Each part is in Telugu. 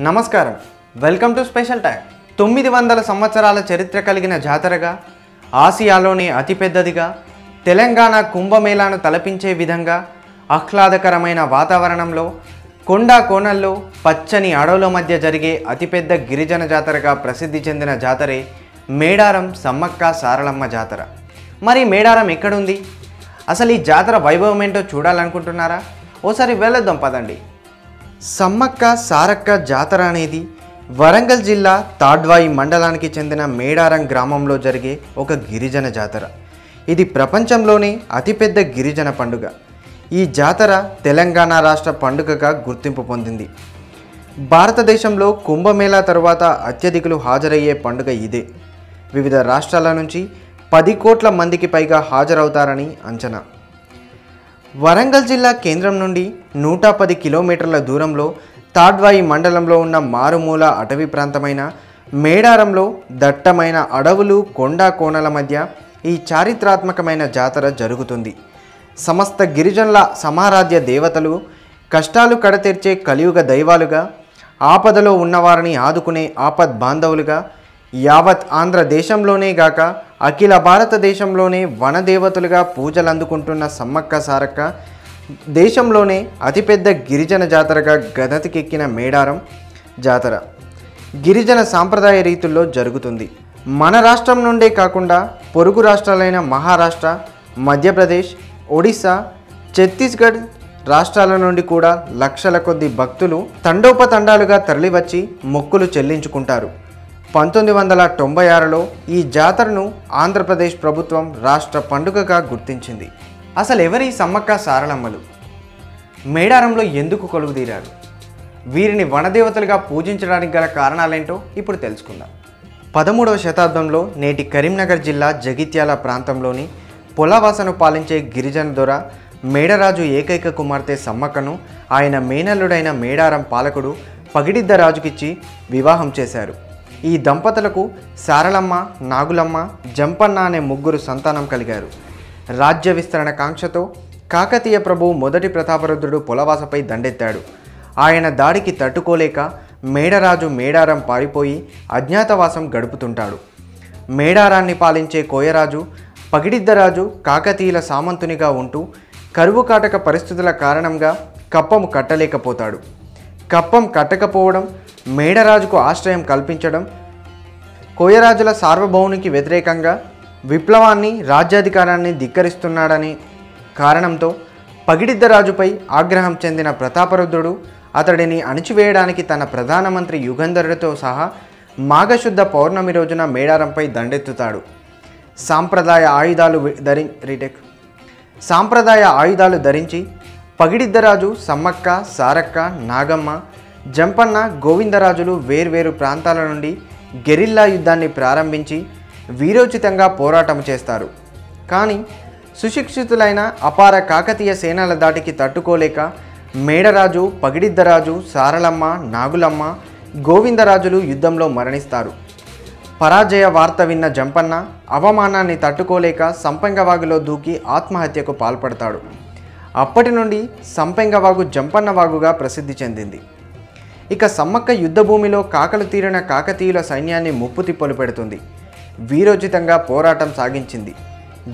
నమస్కారం. Welcome to special time. తొమ్మిది వందల సంవత్సరాల చరిత్ర కలిగిన జాతరగా ఆసియాలోనే అతిపెద్దదిగా తెలంగాణ కుంభమేళాను తలపించే విధంగా ఆహ్లాదకరమైన వాతావరణంలో కొండా కోణల్లో పచ్చని అడవుల మధ్య జరిగే అతిపెద్ద గిరిజన జాతరగా ప్రసిద్ధి చెందిన జాతరే మేడారం సమ్మక్క సారలమ్మ జాతర. మరి మేడారం ఎక్కడుంది? అసలు ఈ జాతర వైభవం ఏంటో చూడాలనుకుంటున్నారా? ఓసారి వెళ్ళొద్దాం పదండి. సమ్మక్క సారక్క జాతర అనేది వరంగల్ జిల్లా తాడ్వాయి మండలానికి చెందిన మేడారం గ్రామంలో జరిగే ఒక గిరిజన జాతర. ఇది ప్రపంచంలోనే అతిపెద్ద గిరిజన పండుగ. ఈ జాతర తెలంగాణ రాష్ట్ర పండుగగా గుర్తింపు పొందింది. భారతదేశంలో కుంభమేళా తరువాత అత్యధికులు హాజరయ్యే పండుగ ఇదే. వివిధ రాష్ట్రాల నుంచి పది కోట్ల మందికి పైగా హాజరవుతారని అంచనా. వరంగల్ జిల్లా కేంద్రం నుండి నూట పది కిలోమీటర్ల దూరంలో తాడ్వాయి మండలంలో ఉన్న మారుమూల అటవీ ప్రాంతమైన మేడారంలో దట్టమైన అడవులు కొండా కోణల మధ్య ఈ చారిత్రాత్మకమైన జాతర జరుగుతుంది. సమస్త గిరిజనుల సమారాధ్య దేవతలు కష్టాలు కడతీర్చే కలియుగ దైవాలుగా ఆపదలో ఉన్నవారిని ఆదుకునే ఆపద్ బాంధవులుగా యావత్ ఆంధ్రదేశంలోనే గాక అఖిల భారతదేశంలోనే వనదేవతలుగా పూజలు అందుకుంటున్న సమ్మక్క సారక్క దేశంలోనే అతిపెద్ద గిరిజన జాతరగా గదతికెక్కిన మేడారం జాతర. గిరిజన సాంప్రదాయ రీతుల్లో జరుగుతుంది. మన రాష్ట్రం నుండే కాకుండా పొరుగు రాష్ట్రాలైన మహారాష్ట్ర మధ్యప్రదేశ్ ఒడిశా ఛత్తీస్గఢ్ రాష్ట్రాల నుండి కూడా లక్షల కొద్ది భక్తులు తండోపతండాలుగా తరలివచ్చి మొక్కులు చెల్లించుకుంటారు. పంతొమ్మిది వందల తొంభై ఆరులో ఈ జాతరను ఆంధ్రప్రదేశ్ ప్రభుత్వం రాష్ట్ర పండుగగా గుర్తించింది. అసలు ఎవరి సమ్మక్క సారలమ్మలు? మేడారంలో ఎందుకు కొలువుదీరారు? వీరిని వనదేవతలుగా పూజించడానికి గల కారణాలేంటో ఇప్పుడు తెలుసుకుందాం. పదమూడవ శతాబ్దంలో నేటి కరీంనగర్ జిల్లా జగిత్యాల ప్రాంతంలోని పొలవాసను పాలించే గిరిజన దొర మేడరాజు ఏకైక కుమార్తె సమ్మక్కను ఆయన మేనల్లుడైన మేడారం పాలకుడు పగిడిద్ద రాజుకిచ్చి వివాహం చేశారు. ఈ దంపతులకు సారలమ్మ నాగులమ్మ జంపన్న అనే ముగ్గురు సంతానం కలిగారు. రాజ్య విస్తరణ కాంక్షతో కాకతీయ ప్రభువు మొదటి ప్రతాపరుద్రుడు పొలవాసపై దండెత్తాడు. ఆయన దాడికి తట్టుకోలేక మేడరాజు మేడారం పారిపోయి అజ్ఞాతవాసం గడుపుతుంటాడు. మేడారాన్ని పాలించే కోయరాజు పగిడిద్దరాజు కాకతీయుల సామంతునిగా ఉంటూ కరువు కాటక పరిస్థితుల కారణంగా కప్పము కట్టలేకపోతాడు. కప్పం కట్టకపోవడం మేడరాజుకు ఆశ్రయం కల్పించడం కోయరాజుల సార్వభౌమునికి వ్యతిరేకంగా విప్లవాన్ని రాజ్యాధికారాన్ని ధిక్కరిస్తున్నాడని కారణంతో పగిడిద్దరాజుపై ఆగ్రహం చెందిన ప్రతాపరుద్రుడు అతడిని అణిచివేయడానికి తన ప్రధానమంత్రి యుగంధరుడితో సహా మాఘశుద్ధ పౌర్ణమి రోజున మేడారంపై దండెత్తుతాడు. సాంప్రదాయ ఆయుధాలు ధరి రీటెక్. సాంప్రదాయ ఆయుధాలు ధరించి పగిడిద్దరాజు సమ్మక్క సారక్క నాగమ్మ జంపన్న గోవిందరాజులు వేర్వేరు ప్రాంతాల నుండి గెరిల్లా యుద్ధాన్ని ప్రారంభించి వీరోచితంగా పోరాటం చేస్తారు. కానీ సుశిక్షితులైన అపార కాకతీయ సేనల దాటికి తట్టుకోలేక మేడరాజు పగిడిద్దరాజు సారలమ్మ నాగులమ్మ గోవిందరాజులు యుద్ధంలో మరణిస్తారు. పరాజయ వార్త విన్న జంపన్న అవమానాన్ని తట్టుకోలేక సంపంగవాగులో దూకి ఆత్మహత్యకు పాల్పడతాడు. అప్పటి నుండి సంపెంగవాగు జంపన్నవాగుగా ప్రసిద్ధి చెందింది. ఇక సమ్మక్క యుద్ధభూమిలో కాకలు తీరిన కాకతీయుల సైన్యాన్ని ముప్పు తిప్పలు పెడుతుంది. వీరోచితంగా పోరాటం సాగించింది.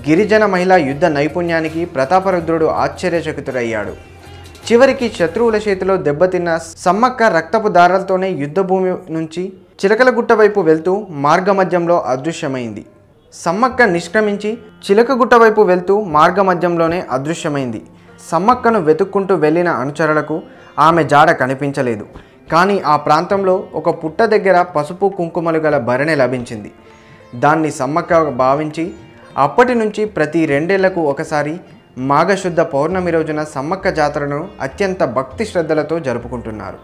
గిరిజన మహిళ యుద్ధ నైపుణ్యానికి ప్రతాపరుద్రుడు ఆశ్చర్యచకితుడయ్యాడు. చివరికి శత్రువుల చేతిలో దెబ్బతిన్న సమ్మక్క రక్తపు దారాలతోనే యుద్ధభూమి నుంచి చిలకలగుట్ట వైపు వెళ్తూ మార్గమధ్యంలో అదృశ్యమైంది. సమ్మక్క నిష్క్రమించి చిలకగుట్ట వైపు వెళ్తూ మార్గమధ్యంలోనే అదృశ్యమైంది. సమ్మక్కను వెతుక్కుంటూ వెళ్ళిన అనుచరులకు ఆమె జాడ కనిపించలేదు. కానీ ఆ ప్రాంతంలో ఒక పుట్ట దగ్గర పసుపు కుంకుమలు గల భరణి లభించింది. దాన్ని సమ్మక్క భావించి అప్పటి నుంచి ప్రతి రెండేళ్ళకు ఒకసారి మాఘశుద్ధ పౌర్ణమి రోజున సమ్మక్క జాతరను అత్యంత భక్తి శ్రద్ధలతో జరుపుకుంటున్నారు.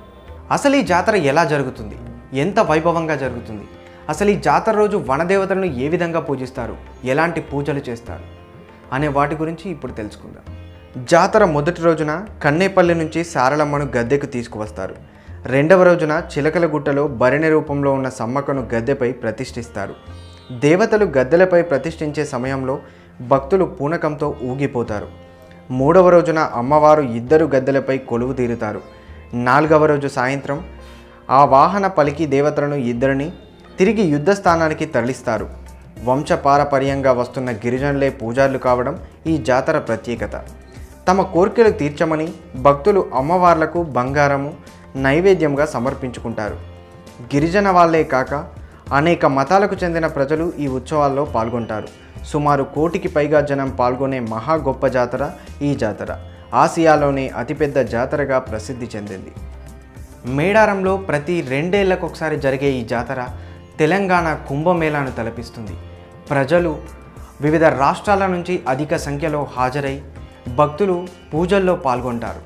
అసలు ఈ జాతర ఎలా జరుగుతుంది? ఎంత వైభవంగా జరుగుతుంది? అసలు ఈ జాతర రోజు వనదేవతలను ఏ విధంగా పూజిస్తారు? ఎలాంటి పూజలు చేస్తారు? అనే వాటి గురించి ఇప్పుడు తెలుసుకుందాం. జాతర మొదటి రోజున కన్నేపల్లి నుంచి సారలమ్మను గద్దెకు తీసుకువస్తారు. రెండవ రోజున చిలకల గుట్టలో భరణి రూపంలో ఉన్న సమ్మక్కను గద్దెపై ప్రతిష్ఠిస్తారు. దేవతలు గద్దెలపై ప్రతిష్ఠించే సమయంలో భక్తులు పూనకంతో ఊగిపోతారు. మూడవ రోజున అమ్మవారు ఇద్దరు గద్దెలపై కొలువు తీరుతారు. నాలుగవ రోజు సాయంత్రం ఆ వాహన పలికి దేవతలను ఇద్దరిని తిరిగి యుద్ధ స్థానానికి తరలిస్తారు. వంశపారపర్యంగా వస్తున్న గిరిజనులే పూజారులు కావడం ఈ జాతర ప్రత్యేకత. తమ కోరికలు తీర్చమని భక్తులు అమ్మవార్లకు బంగారము నైవేద్యంగా సమర్పించుకుంటారు. గిరిజన వాళ్ళే కాక అనేక మతాలకు చెందిన ప్రజలు ఈ ఉత్సవాల్లో పాల్గొంటారు. సుమారు కోటికి పైగా జనం పాల్గొనే మహా గొప్ప జాతర ఈ జాతర. ఆసియాలోనే అతిపెద్ద జాతరగా ప్రసిద్ధి చెందింది. మేడారంలో ప్రతి రెండేళ్ళకొకసారి జరిగే ఈ జాతర తెలంగాణ కుంభమేళాను తలపిస్తుంది. ప్రజలు వివిధ రాష్ట్రాల నుంచి అధిక సంఖ్యలో హాజరై భక్తులు పూజల్లో పాల్గొంటారు.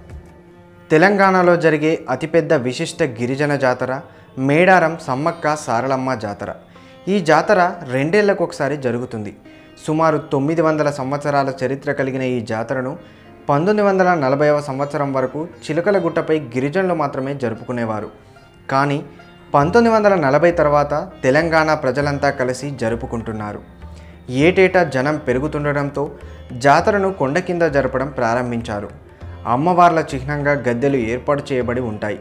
తెలంగాణలో జరిగే అతిపెద్ద విశిష్ట గిరిజన జాతర మేడారం సమ్మక్క సారలమ్మ జాతర. ఈ జాతర రెండేళ్ళకు ఒకసారి జరుగుతుంది. సుమారు తొమ్మిది వందల సంవత్సరాల చరిత్ర కలిగిన ఈ జాతరను పంతొమ్మిది వందల నలభైవ సంవత్సరం వరకు చిలకలగుట్టపై గిరిజనులు మాత్రమే జరుపుకునేవారు. కానీ పంతొమ్మిది వందల నలభై తర్వాత తెలంగాణ ప్రజలంతా కలిసి జరుపుకుంటున్నారు. ఏటేటా జనం పెరుగుతుండడంతో జాతరను కొండ కింద జరపడం ప్రారంభించారు. అమ్మవార్ల చిహ్నంగా గద్దెలు ఏర్పాటు చేయబడి ఉంటాయి.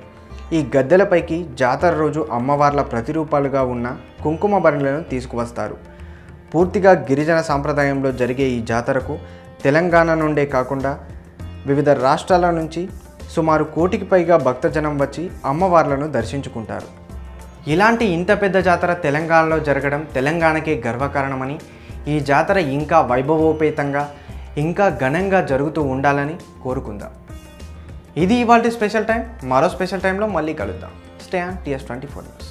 ఈ గద్దెలపైకి జాతర రోజు అమ్మవార్ల ప్రతిరూపాలుగా ఉన్న కుంకుమ బరణలను తీసుకువస్తారు. పూర్తిగా గిరిజన సాంప్రదాయంలో జరిగే ఈ జాతరకు తెలంగాణ నుండే కాకుండా వివిధ రాష్ట్రాల నుంచి సుమారు కోటికి పైగా భక్తజనం వచ్చి అమ్మవార్లను దర్శించుకుంటారు. ఇలాంటి ఇంత పెద్ద జాతర తెలంగాణలో జరగడం తెలంగాణకే గర్వకారణమని ఈ జాతర ఇంకా వైభవోపేతంగా ఇంకా ఘనంగా జరుగుతూ ఉండాలని కోరుకుందాం. ఇది ఇవాళ స్పెషల్ టైం. మరో స్పెషల్ టైంలో మళ్ళీ కలుద్దాం. Stay on TS twenty four news